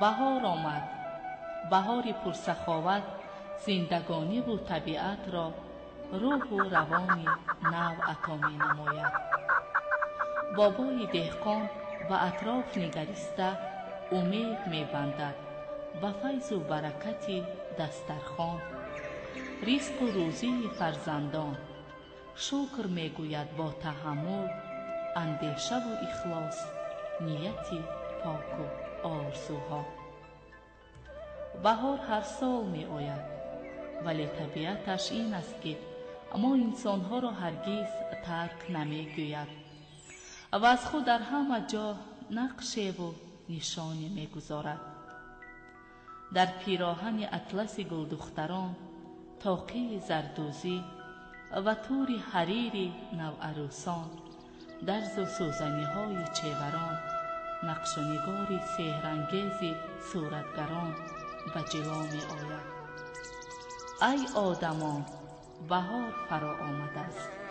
بهار آمد. بهاری پرسخاوت زندگانی و طبیعت را روح و روانی نو عطا می نماید بابای دهقان و اطراف نگریسته امید می بندد به فیض و برکتی دسترخان ریسک و روزی فرزندان. شکر می گوید با تحمل اندیشه و اخلاص نیتی پاک орзуҳо. Баҳор ҳар сол меояд вале табиаташ ин аст ки мо инсонҳоро ҳаргиз тарк намегӯяд ва аз худ дар ҳама ҷо нақшеву нишоне мегузорад. Дар пироҳани атласи гулдухтарон тоқии зардӯзӣ ва тӯри ҳарири навъарусон дарзу сӯзаниҳои чева نقش و نگاری صورتگران به جلو می آید ای آدمان بهار فرا آمده است.